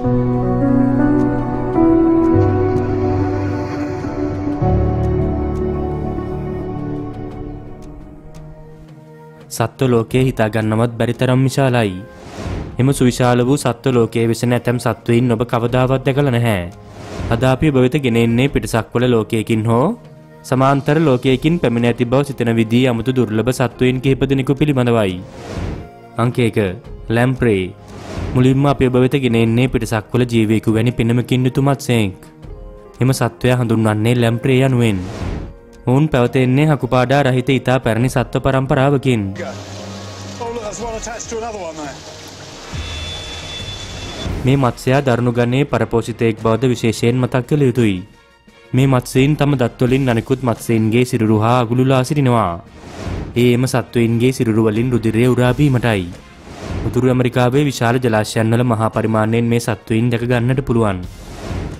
සත්ව ලෝකයේ හිතාගන්නවත් බැරි තරම් විශාලයි. එම සුවිශාල වූ සත්ව ලෝකයේ වෙසෙන ඇතැම් සත්වයින් ඔබ කවදාවත් දැකලා නැහැ. අද අපි ඔබ වෙත ගෙන එන්නේ පිටසක්වල ලෝකයකින් හෝ සමාන්තර ලෝකයකින් පැමිණ ඇති බව සිතන විදී අමුතු දුර්ලභ සත්වයින් කිහිප දෙනෙකු පිළිබඳවයි. අංක 1 ලැම්ප්‍රේ මුලින්ම අපි ඔබ වෙත ගෙන එන්නේ පිටසක්වල ජීවයෙකු වැනි පෙනමකින් යුතු මත්ස්‍යයෙක්. එම සත්වයා හඳුන්වන්නේ ලැම්ප්‍රේ යනුවෙන්. ඔවුන් පැවතෙන්නේ හකුපාඩා රහිත ඉතා පැරණි සත්ව පරම්පරාවකින්. Oh, look, there's one attached to another one there. මේ මත්ස්‍යයා දරුණු ගණයේ පරපෝෂිතයෙක් බවද විශේෂයෙන් මතක් කළ යුතුයි. මේ මත්ස්‍යයින් තම දත්වලින් අනෙකුත් මත්ස්‍යයින්ගේ සිරුරු හා අගුළුලා සිටිනවා. ඒ එම සත්වයින්ගේ සිරුරු වලින් රුධිරය උරා බීමටයි. උතුරු ඇමරිකාවේ විශාල ජලාශයන් වල මහා පරිමාණයෙන් මේ සත්වයින් දැක ගන්නට පුළුවන්.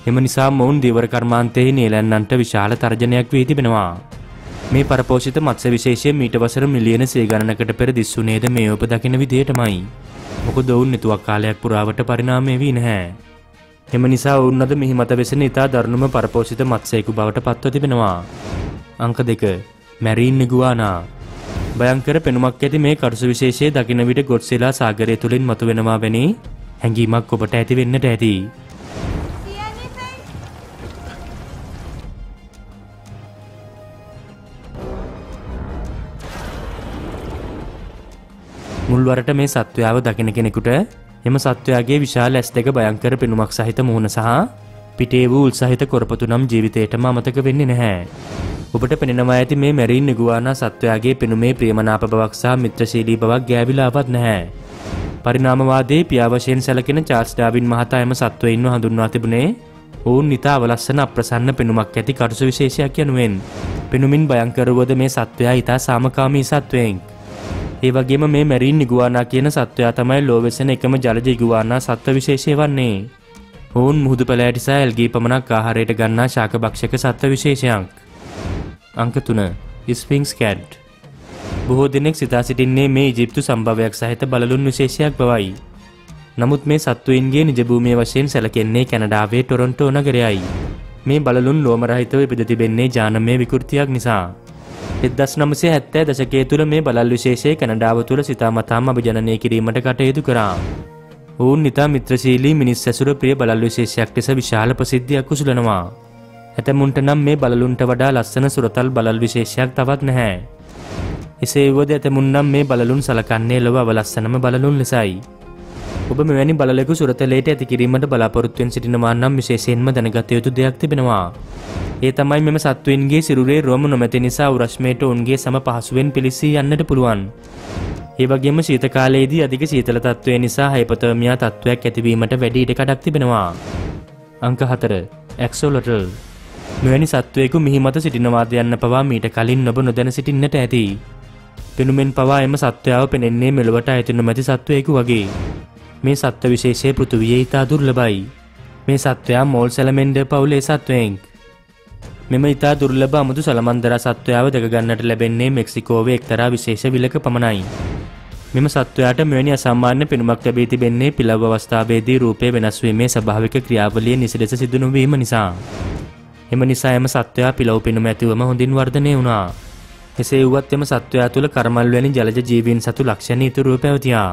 එම නිසා මොවුන් දීවර කර්මාන්තයේ නියැලැන්නන්ට විශාල තර්ජනයක් වී තිබෙනවා. මේ පරපෝෂිත මත්ස්‍ය විශේෂය මීට වසර මිලියන සේ ගණනකට පෙර දිස්සුනේද මේ ඔබ දකින විදියටමයි. මොකද ඔවුන් නිතුවක් කාලයක් පුරාවට පරිණාමය වී නැහැ. එම නිසා ඔවුන් අද මිහි මත වෙසෙන ඉතා දරුණුම පරපෝෂිත මත්ස්‍යයෙකු බවට පත්ව තිබෙනවා. අංක දෙක මැරීන් නිගුවානා භයංකර පෙනුමක් ඇති මේ කරුසු විශේෂය දකින විට ගොඩ්සෙලා සාගරය තුළින් මතුවෙනවා වැනි හැඟීමක් ඔබට ඇති වෙන්නට ඇති. See anything? මුල්වරට මේ සත්වයාව දකින කෙනෙකුට එම සත්වයාගේ විශාල ඇස් දෙක භයංකර පෙනුමක් සහිත මුහුණ සහ පිටේ වූ උල්සහිත කොරපතු නම් ජීවිතයටම අමතක වෙන්නේ නැහැ. ඔබට පෙනෙනවා ඇති මේ මැරීන් නිගුවානා සත්වයාගේ පෙනුමේ ප්‍රියමනාප බවක් සහ මිත්‍රශීලී බවක් ගෑවිලාවත් නැහැ. පරිනාමවාදයේ පියාවශයෙන් සැලකෙන චාර්ල්ස් ඩාවින් මහතා එම සත්වයින්ව හඳුන්වා තිබුණේ ඔවුන් නිතා අවලස්සන අප්‍රසන්න පෙනුමක් ඇති කටුසු විශේෂයක් යනුවෙන්. පෙනුමින් භයංකරවුවද මේ සත්වයා ඉතා සාමකාමී සත්වයෙන්. ඒ වගේම මේ මැරීන් නිගුවානා කියන සත්වයා තමයි ලෝවෙසෙන එකම ජලජ ඉගුවානා සත්ව විශේෂය වන්නේ. ඔවුන් මුහුදු පැලෑටිසා ඇල්ගී පමණක් ආහාරයට ගන්නා ශාකභක්ෂක සත්ව විශේෂයක්. අංක තුන ස්පිංක්ස් කැඩ් බොහෝ දෙනෙක් සිතා සිටින්නේ මේ ඉජිප්තු සම්භවයක් සහිත බලලුන් විශේෂයක් බවයි. නමුත් මේ සත්වයින්ගේ නිජභූමිය වශයෙන් සැලකෙන්නේ කැනඩාවේ ටොරොන්ටෝ නගරයයි. මේ බලලුන් ලෝමරහිතව ඉපිද තිබෙන්නේ ජානමය විකෘතියක් නිසා. එදස් නමසේ හැත්තෑ දශකය තුළ මේ බලල් විශේෂය කැනඩාව තුළ සිතාමතාම අභිජනනය කිරීමට කටයුතු කරා. ඔවුන් නිතා මිත්‍රශීලී මිනිස් ඇසුර ප්‍රිය බලල් විශේෂයක් ලෙස විශාල ප්‍රසිද්ධියක් උසුලනවා. ඇතැමුන්ට නම් මේ බලලුන්ට වඩා ලස්සන සුරතල් බලල් විශේෂයක් තවත් නැහැ. එසේ වුවද ඇතමුන්නම් මේ බලලුන් සලකන්නේ ලොව අවලස්සනම බලලුන් ලෙසයි. ඔබ මෙවැනි බලෙකු සුරතලයට ඇති කිරීමට බලාපොරොත්තුවෙන් සිටිනවා නම් විශේෂයෙන්ම දැනගත යුතු දෙයක් තිබෙනවා. ඒ තමයි මෙම සත්වයින්ගේ සිරුරේ රෝම නොමැති නිසා උරශ්මයට ඔවුන්ගේ සම පහසුවෙන් පිලිසී යන්නට පුළුවන්. ඒ වගේම ශීත කාලයේදී අධික සීතල තත්ත්වය නිසා හයිපතර්මියා තත්ත්වයක් ඇතිවීමට වැඩි ඉඩකඩක් තිබෙනවා. අංක 4 ඇක්සෝලොටල් මෙවැනි සත්වයකු මිහිමත සිටිනවාද යන්න පවා මීට කලින් ඔබ නොදැන සිටින්නට ඇති. පෙනුමෙන් පවා එම සත්වයාව පෙනෙන්නේ මෙලොවට ඇති නොමැති සත්වයකු වගේ. මේ සත්ව විශේෂය පෘථුවියේ ඉතා දුර්ලභයි. මේ සත්වයා මෝල් සැලමෙන්ඩ පවුලේ සත්වයෙක්. මෙම ඉතා දුර්ලභ අමුතු සලමන්දර සත්වයාව දැකගන්නට ලැබෙන්නේ මෙක්සිකෝවේ එක්තරා විශේෂ විලක පමණයි. මෙම සත්වයාට මෙවැනි අසාමාන්‍ය පෙනුමක් ලැබී තිබෙන්නේ පිළව අවස්ථාවේදී රූපය වෙනස්වීමේ ස්වභාවික ක්‍රියාවලිය නිසිලෙස සිදු නොවීම නිසා. එම නිසා එම සත්වයා පිළව් පෙනුම ඇතිවම හොඳින් වර්ධනය වුණා. එසේ වුවත් එම සත්වයා තුළ කරමල් වැනි ජලජ ජීවීන් සතු ලක්ෂණ ඉතුරුව පැවතියා.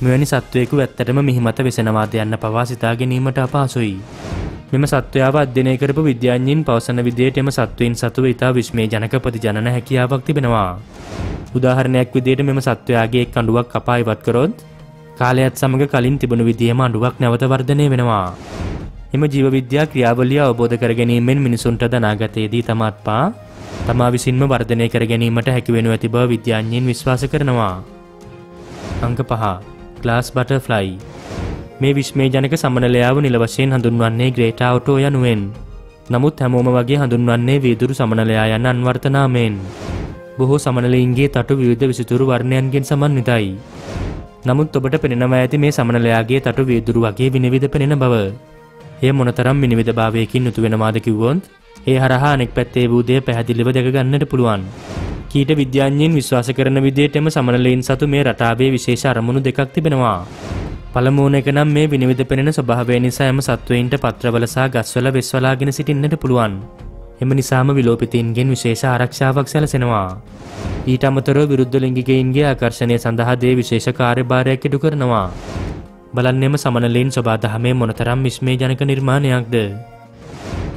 මෙවැනි සත්වයකු ඇත්තටම මිහිමත වෙසෙනවාද යන්න පවා සිතා ගැනීමට අපහසුයි. මෙම සත්වයාව අධ්‍යනය කරපු විද්‍යාඥයින් පවසන විදියට එම සත්වයින් සතුව ඉතා විශ්මේ ජනක ප්‍රතිජනන හැකියාවක් තිබෙනවා. උදාහරණයක් විදියට මෙම සත්වයාගේ එක් අඩුවක් කපා ඉවත් කරොත් කාලයත් සමඟ කලින් තිබුණු විදිහම අඩුවක් නැවත වර්ධනය වෙනවා. එම ජීවවිද්‍යා ක්‍රියාවලිය අවබෝධ කර ගැනීමෙන් මිනිසුන්ට දනාගතයේදී තමත්පා තමා විසින්ම වර්ධනය කර ගැනීමට හැකිවෙනු ඇති බව විද්‍යාඥයින් විශ්වාස කරනවා. අංක පහ ග්ලාස් බටර්ෆ්ලයි මේ විශ්මේ ජනක සමනලයාව නිල වශයෙන් හඳුන්වන්නේ ග්‍රේටා ඔටෝ යනුවෙන්. නමුත් හැමෝම වගේ හඳුන්වන්නේ වීදුරු සමනලයා යන අන්වර්තනාමයෙන්. බොහෝ සමනලයින්ගේ තටු විවිධ විසිතුරු වර්ණයන්ගෙන් සමන්විතයි. නමුත් ඔබට පෙනෙනවා ඇති මේ සමනලයාගේ තටු වීදුරු වගේ විනිවිධ පෙනෙන බව. එය මොනතරම් විනිවිධ භාවයකින් යුතු වෙනවාද කිව්වොත් ඒ හරහා අනෙක් පැත්තේ වූ දේ පැහැදිලිව දැක ගන්නට පුළුවන්. කීට විද්‍යාඥයින් විශ්වාස කරන විදිහටම සමනලයින් සතු මේ රටාවේ විශේෂ අරමුණු දෙකක් තිබෙනවා. පළමුූන එක නම් මේ විනිවිධ පෙනෙන ස්වභාවය නිසා එම සත්වයින්ට පත්‍රවල සහ ගස්වල වෙස්වලාගෙන සිටින්නට පුළුවන්. එම නිසාම විලෝපිතීන්ගෙන් විශේෂ ආරක්ෂාවක් සැලසෙනවා. ඊට අමතරව විරුද්ධ ලිංගිකයින්ගේ ආකර්ශණය සඳහා දේ විශේෂ කාර්යභාරයක් ඉටු කරනවා. බලන්නෙම සමනලීන් ස්වබාදහමේ මොනතරම් විස්මේ ජනක නිර්මාණයක්ද.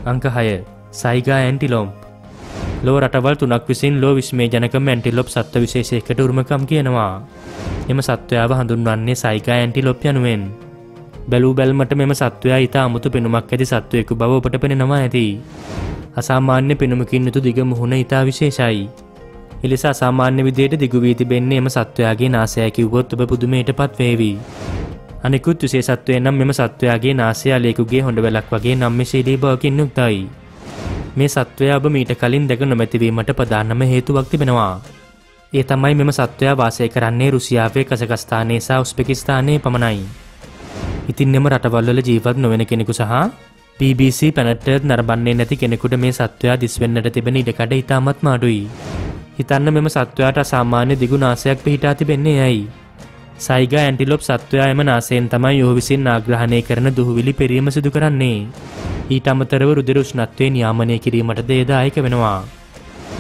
අංක හය සයිගා ඇන්ටිලෝම් ලෝ රටවල් තුනක් විසින් ලෝ විස්මේ ජනකම ඇන්ටිලොප් සත්ව විශේෂයකට උරුමකම් කියනවා. එම සත්වයාව හඳුන්වන්නේ සයිකා ඇන්ටිලොප් යනුවෙන්. බැලූ බැල්මට මෙම සත්වයා ඉතා අමුතු පෙනුමක් ඇති සත්වයකු බව ඔබට පෙනෙනවා ඇති. අසාමාන්‍ය පෙනුමකින් යුතු දිග මුහුණ ඉතා විශේෂයි. එලෙස අසාමාන්‍ය විදියට දිගුවී තිබෙන්නේ එම සත්වයාගේ නාසය කිව්වොත් ඔබ පුදුමයට පත් වේවි. අනෙකුත් විශේෂත්වය නම් මෙම සත්වයාගේ නාසය අලෙකුගේ හොඳ වැලක් වගේ නම්මශීලී බවකින් යුක්තයි. මේ සත්වයා ඔබ මීට කලින් දැක නොමැතිවීමට ප්‍රධානම හේතුවක් තිබෙනවා. ඒ තමයි මෙම සත්වයා වාසය කරන්නේ රුසියාවේ කසකස්ථානයේ සහ උස්පෙකිස්ථානයේ පමණයි. ඉතින් එම රටවල්වල ජීවත් නොවෙන කෙනෙකු සහ BBC පැනට්ටත් නරබන්නේ නැති කෙනෙකුට මේ සත්වයා දිස්වෙන්නට තිබෙන ඉඩකඩ ඉතාමත් මාඩුයි. හිතන්න මෙම සත්වයාට අසාමාන්‍ය දිගු නාසයක් පිහිටා තිබෙන්නේ යයි. සයිග ඇන්ටිලොප් සත්වයා එම නාසයෙන් තමයි යොහු විසින් ආග්‍රහණය කරන දුහවිලි පෙරීම සිදු කරන්නේ. ඊට අමතරව රුදිර උෂ්ණත්වය නියාමනය කිරීමට දේදායක වෙනවා.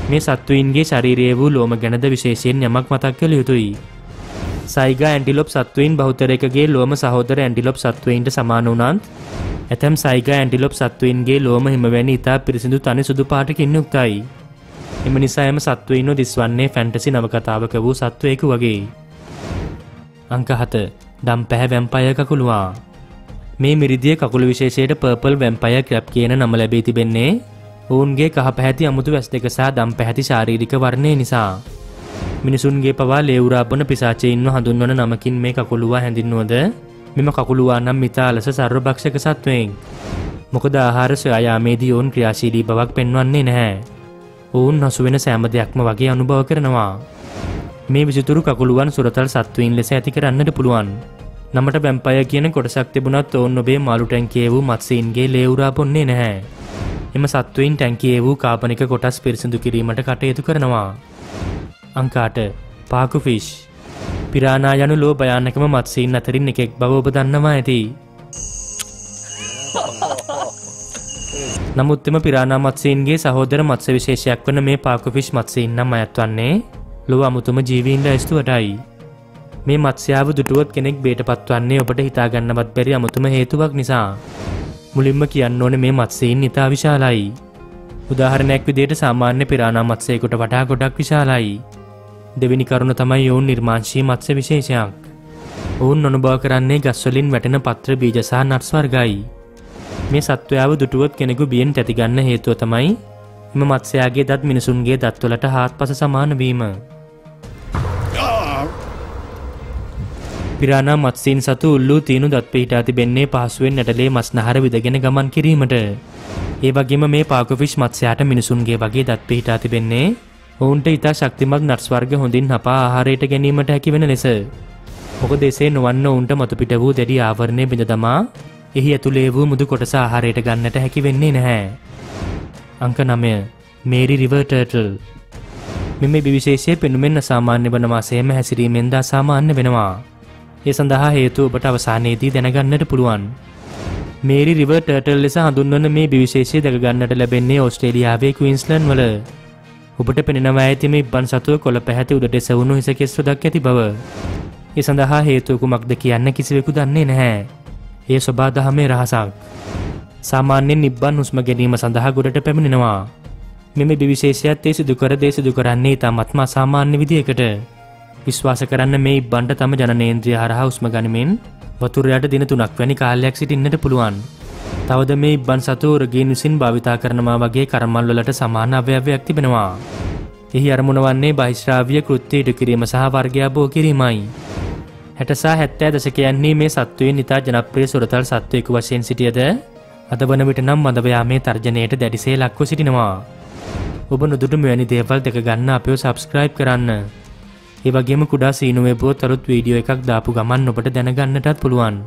මේ සත්වයින්ගේ ශරීරයේ වූ ලෝම ගැනද විශේෂයෙන් යමක් මතක් කළ යුතුයි. සයිග ඇන්ටිලොප් සත්වයින් බෞතරයකගේ ලෝම සහෝදර ඇන්ටිලොප් සත්වයින්ට සමාන වුණන්ත් ඇතැම් සයිග ඇන්ටිලොප් සත්වයින්ගේ ලෝම හිමවැනි ඉතා පිරිසිදු තනි සුදු පාටකින් යුක්තයි. එම නිසා එම සත්වයින්ව දිස්වන්නේ ෆැන්ටසි නවකතාවක වූ සත්වයකු වගේ. අංක හත දම් පැහැ වැම්පය කකුළුවා. මේ මිරිදිය කකුළු විශේෂයට පර්පල් වැම්පය ක්‍රප් කියන නම ලැබේ තිබෙන්නේ ඔවුන්ගේ කහ පැහැති අමුතු වැස් දෙකසා දම් පැහැති ශාරීරික වර්ණය නිසා. මිනිසුන්ගේ පවා ලේවුරාපන පිසාචයින්ව හඳුන්වන නමකින් මේ කකුළුවා හැඳින්නුවද මෙම කකුළුවා නම් මිතා ලෙස සර්වභක්ෂක සත්වයෙන්. මොකද ආහාර සොයායාමේදී ඔවුන් ක්‍රියාශීලී බවක් පෙන්වන්නේ නැහැ. ඔවුන් හසුවෙන සෑම දෙයක්ම වගේ අනුභව කරනවා. මේ විසිතුරු කකුළුවන් සුරතල් සත්වයින් ලෙස ඇති කරන්නට පුළුවන්. නමට බැම්පය කියන කොටසක් තිබුණත් ඔවුන් ඔබේ මාළු ටැන්කේ වූ මත්සීන්ගේ ලේවුරා පොන්නේ නැහැ. එම සත්වයින් ටැන්කියේ වූ කාපනික කොටස් පිරිසිදු කිරීමට කටයුතු කරනවා. අංකාට පාකුෆිෂ් පිරානා යනු ලෝ භයානකම මත්සීන් අතරින් එකෙක් බව ඔබ දන්නවා ඇති. නමුත් එම පිරානා මත්සීන්ගේ සහෝදර මත්ස විශේෂයක් වන මේ පාකුෆිෂ් මත්සීන් නම් අයත් වන්නේ ලොව අමුතුම ජීවීන්ට ඇස්තුවටයි. මේ මත්ස්‍යාව දුටුවත් කෙනෙක් බේට පත්වන්නේ ඔබට හිතාගන්නවත් බැරි අමුතුම හේතුවක් නිසා. මුලින්ම කියන්න ඕන මේ මත්සයින් ඉතා විශාලයි. උදාහරණයක් විදියට සාමාන්‍ය පිරාණා මත්සයකුට වඩා ගොඩක් විශාලයි. දෙවිනි කරුණ තමයි ඔවුන් නිර්මාංශී මත්ස විශේෂයක්. ඔවුන් නොනුභව කරන්නේ ගස්වලින් වැටෙන පත්‍ර බීජසා නට්ස්වර්ගයි. මේ සත්වයාව දුටුවත් කෙනෙකු බියෙන් තැතිගන්න හේතුව තමයි එම මත්සයාගේ දත් මිනිසුන්ගේ දත්වලට හාත් පස සමානවීම. පිරාණා මත්සීන් සතු උල්ලූ තියනු දත් පිහිටා තිබෙන්නේ පහසුවෙන් නැටලේ මස්නහර විදගෙන ගමන් කිරීමට. ඒ වගේම මේ පාකෆිෂ් මත්සයාට මිනිසුන්ගේ වගේ දත් පිහිටා තිබෙන්නේ ඔවුන්ට ඉතා ශක්තිමත් නර්ස්වර්ග හොඳින් හපා ආහාරයට ගැනීමට හැකි වෙන ලෙස. මොක දෙසේ නොවන්න ඔවුන්ට මතුපිට වූ දැඩි ආවරණය බිඳ දමා එහි ඇතුළේ වූ මුදු කොටස ආහාරයට ගන්නට හැකි වෙන්නේ නැහැ. අංක නමය මේරි රිවර්ටර්ටල් මෙම විශේෂය පෙනුමෙන් සාමාන්‍ය වනවා සේම හැසිරීමෙන්ද සාමාන්‍ය වෙනවා. ඒ සඳහා හේතු ඔබට අවසානයේදී දැනගන්නට පුළුවන්. මේරි රිව ටර්ටල් ලෙස හඳුන්වන මේ විශේෂය දැකගන්නට ලැබෙන්නේ ඔස්ට්‍රේලියාවේ කවින්ස්ලන් වල. ඔබට පෙනෙනවා ඇතිම ඉබ්බන් සතුව කොළ පැහැති උඩට සැවුණු හිස කෙස්රදක් ඇති බව. ඒ සඳහා හේතුවකුමක්ද කියන්න කිසිවෙකු දන්නේ නැහැ. ඒ ස්වබාදහමේ රහසක්. සාමාන්‍යෙන් නිබ්බන් හුස්ම ගැනීම සඳහා ගොඩට පැමිණෙනවා. මෙම බිවිශේෂයත් ඒ සිදුකර දේ සිදු කරන්නේ ඉතාමත්ම අසාමාන්‍ය විදියකට. විශ්වාස කරන්න මේ ඉබ්බන්ට තම ජනනේන්ද්‍රිය හරහා උස්ම ගනිමින් වතුරයට දින තුනක් වැනි කාලයක් සිටින්නට පුළුවන්. තවද මේ ඉබ්බන් සතුවරගේ විසින් භාවිතා කරනවා වගේ කරමල්වලට සමාන අවයවයක් තිබෙනවා. එහි අරමුණ වන්නේ බහිශ්‍රාවිය කෘත්‍ය ඉටු කිරීම සහ වර්ගයා බෝ කිරීමයි. හැටසා හැත්තෑ දශකයන්නේ මේ සත්වයෙන් ඉතා ජනප්‍රිය සුරතල් සත්වයකු වශයෙන් සිටියද අද වන විට නම් මඳවයා මේ තර්ජනයට දැඩිසේ ලක්ව සිටිනවා. ඔබ නොදුට මෙවැනි දේවල් දෙක ගන්න අපයෝ සබස්ක්‍රයිබ් කරන්න. ඒවගේම කුඩා සීනුවේ බෝ තරුත් වීඩියෝ එකක් දාපු ගමන් ඔබට දැනගන්නටත් පුළුවන්.